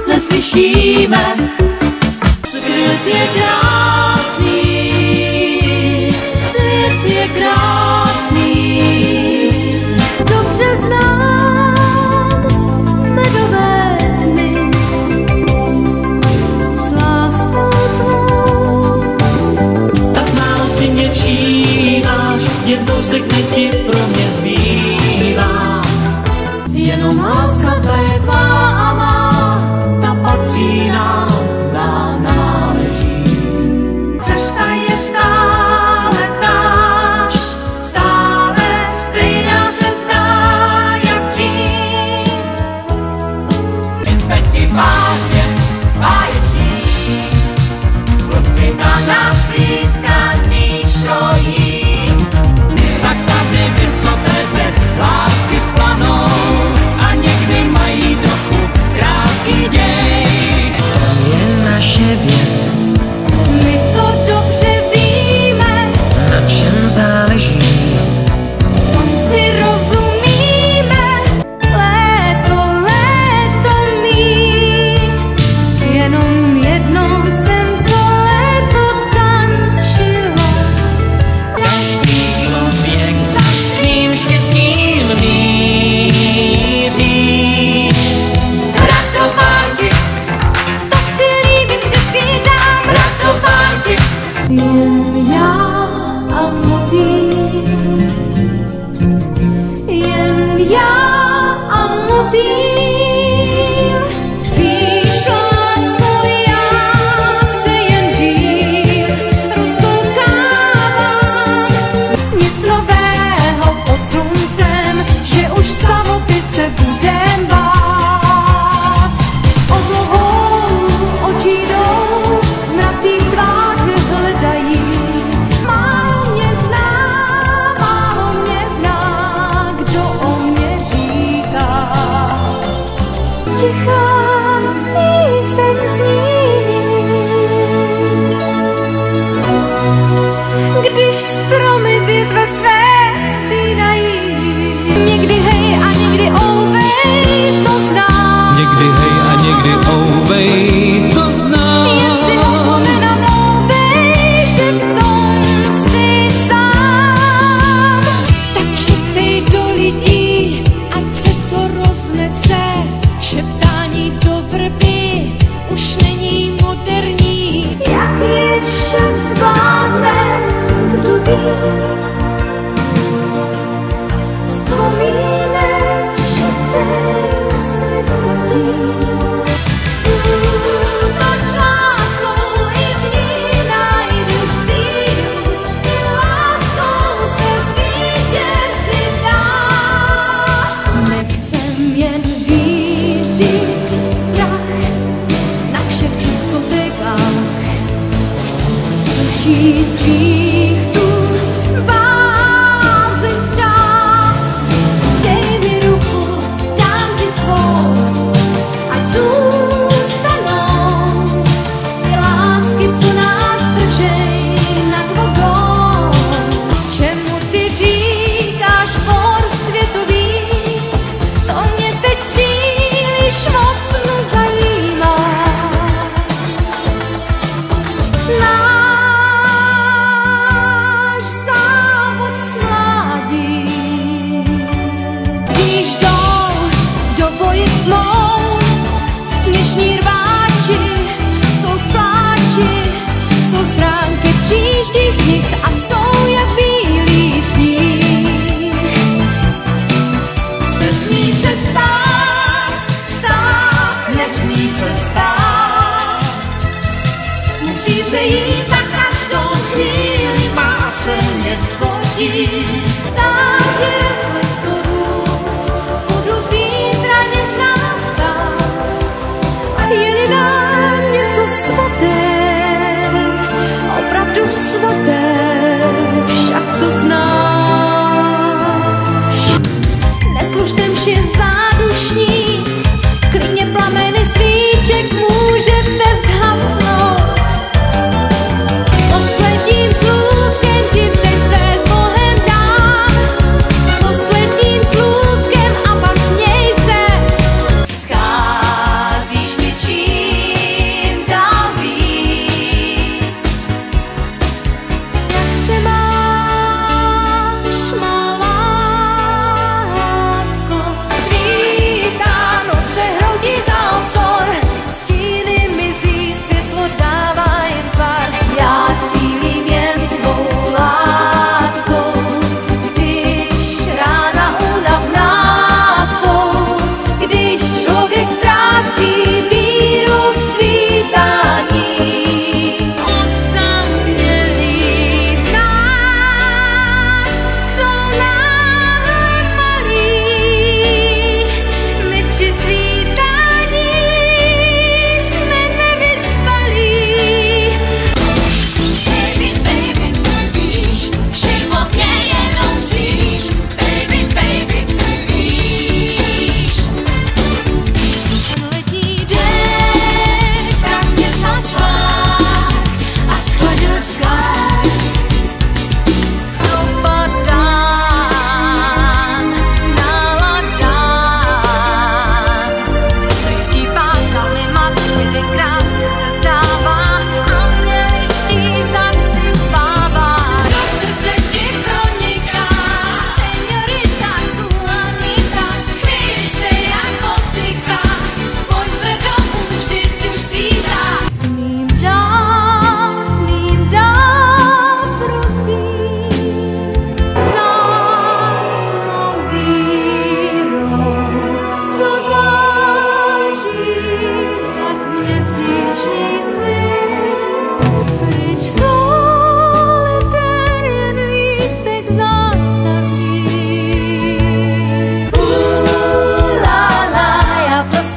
nic neslyšíme. Svět je dál. lásky splanou a někdy mají trochu krátký děj. Je naše věc.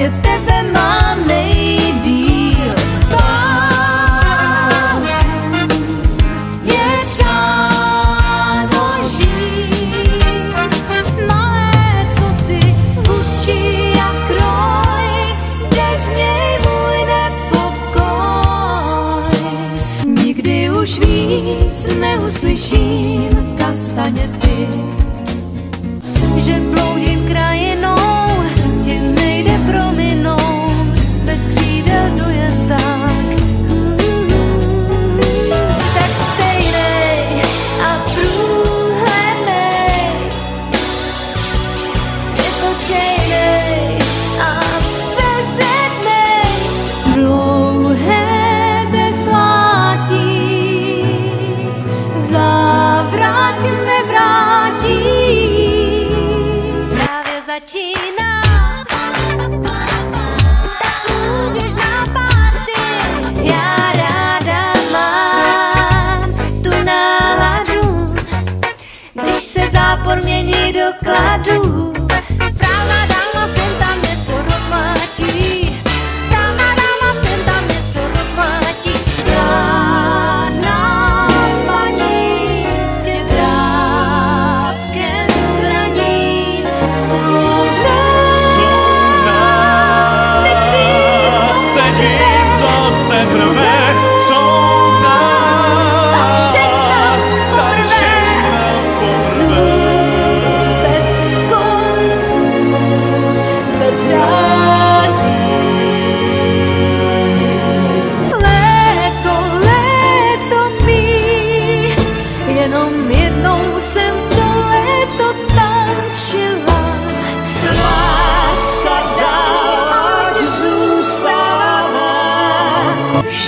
prostě tebe mám nejdíl. Pás je přánoží, malé, co si učí a kroj, jde z něj můj nepokoj. Nikdy už víc neuslyším kastaně ty, že bloudím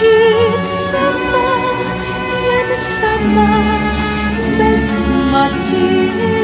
žít sama, jen sama, bez matíry.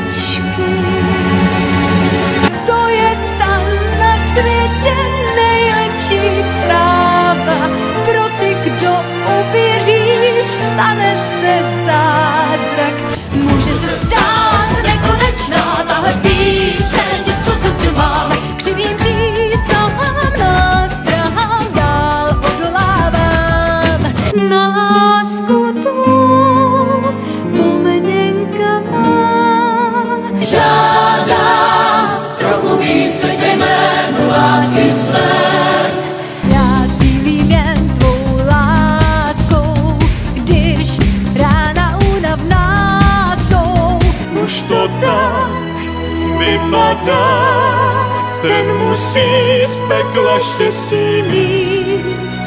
dá, ten musí z pekla štěstí mít.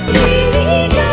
Lilika.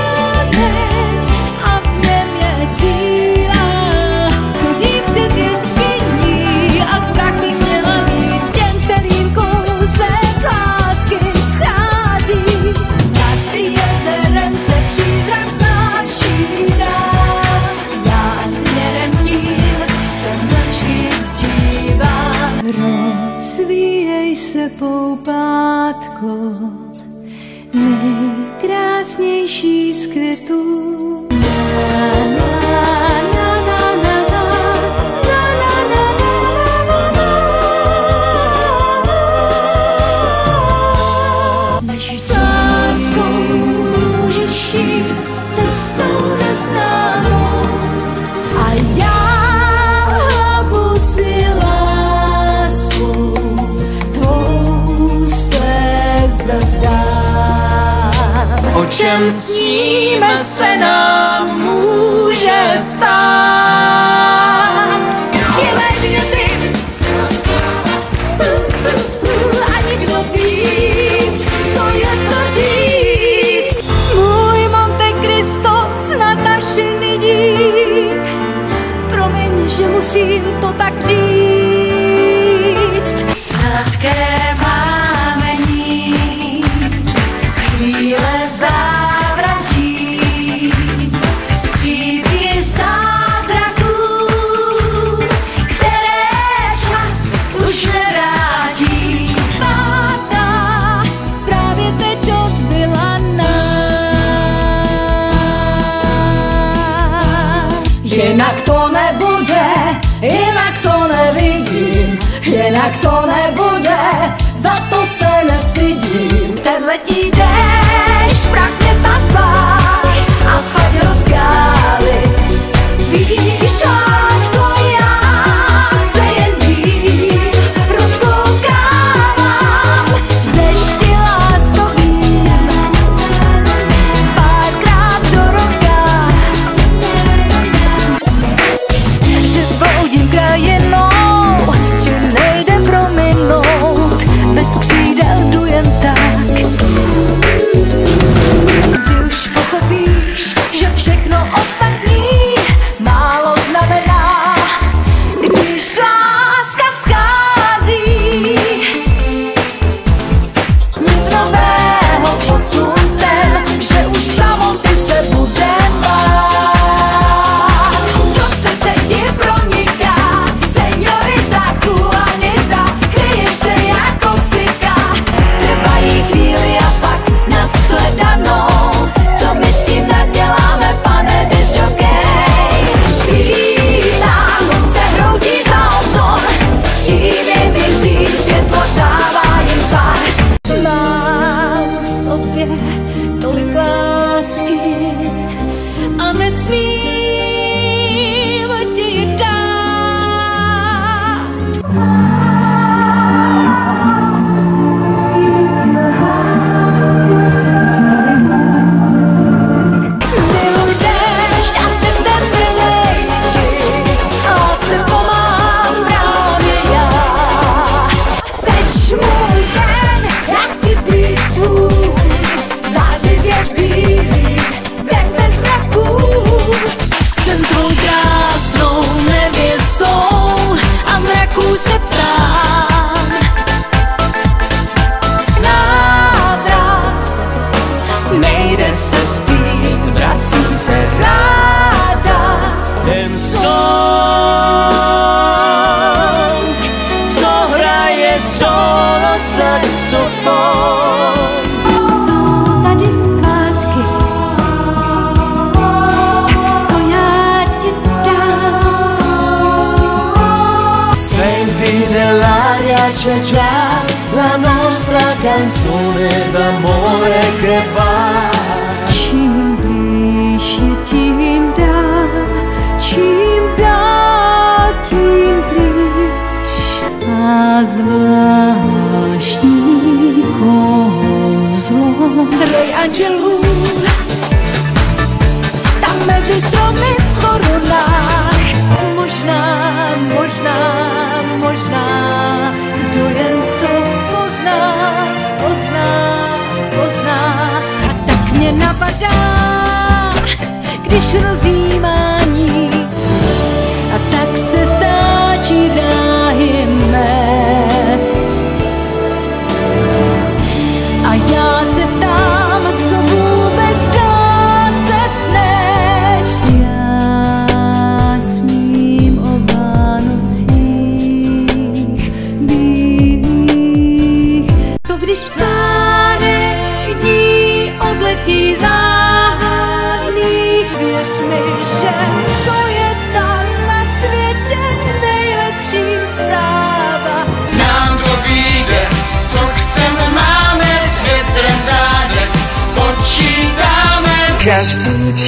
Jsem s ním se nám může stát. Je léčně dym a nikdo víc, to je co říct. Můj Monte Cristo snad až nyní, promiň, že musím to tak říct. tidak già la nostra canzone d'amore che va. Ci și timp angel Krishna's podcast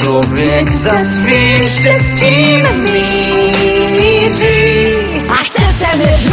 sobre das Fichte, die man nie sieht. Ach, das ist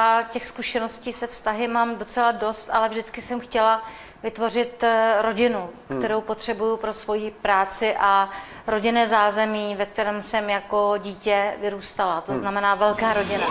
A těch zkušeností se vztahy mám docela dost, ale vždycky jsem chtěla vytvořit eh, rodinu, kterou potřebuju pro svoji práci a rodinné zázemí, ve kterém jsem jako dítě vyrůstala. To znamená velká rodina.